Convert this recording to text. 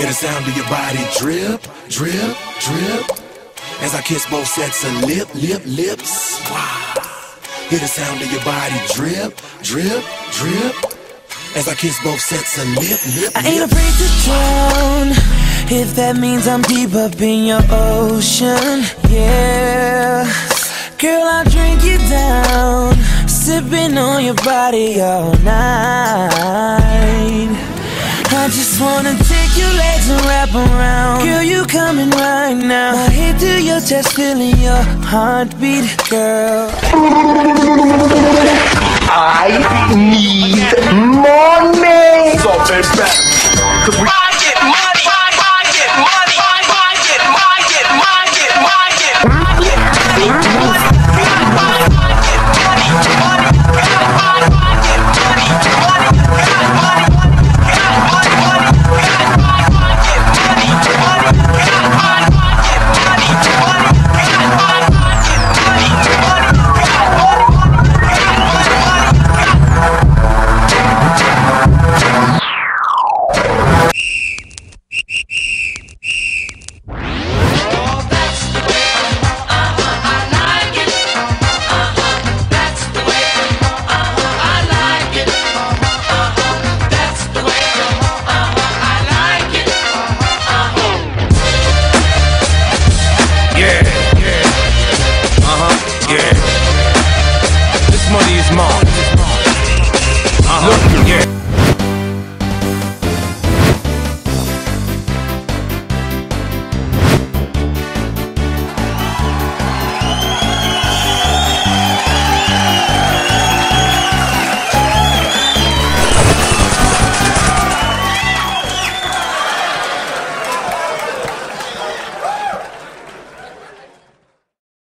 the sound of your body drip, drip, drip. As I kiss both sets of lip, lip, lips. Wow. Hear the sound of your body drip, drip, drip. As I kiss both sets of lip, lip, I ain't afraid to drown If that means I'm deep up in your ocean Yeah Girl, I'll drink you down Sipping on your body all night I just wanna take your wrap around. Girl, you coming right now. My head to your chest, feeling your heartbeat, girl. I need